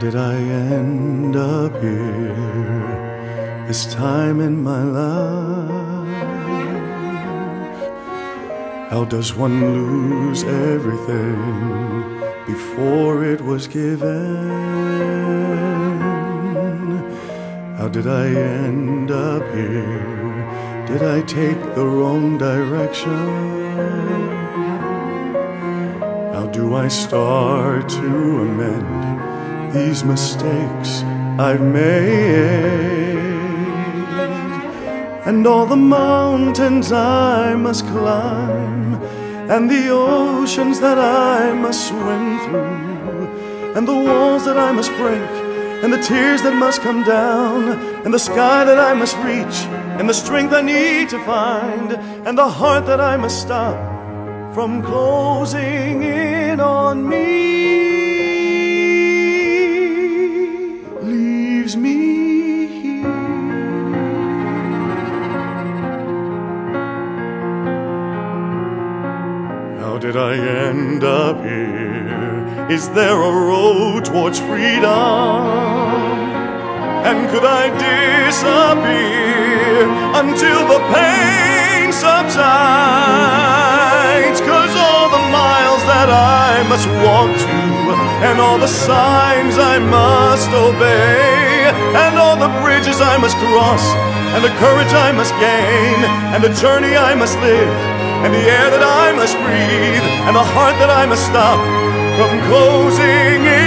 did I end up here this time in my life? How does one lose everything before it was given? How did I end up here? Did I take the wrong direction? How do I start to amend these mistakes I've made? And all the mountains I must climb, and the oceans that I must swim through, and the walls that I must break, and the tears that must come down, and the sky that I must reach, and the strength I need to find, and the heart that I must stop from closing in on me How did I end up here? Is there a road towards freedom? And could I disappear until the pain subsides? Cause all the miles that I must walk to, and all the signs I must obey, and all the bridges I must cross, and the courage I must gain, and the journey I must live, and the air that I must breathe, and the heart that I must stop from closing in.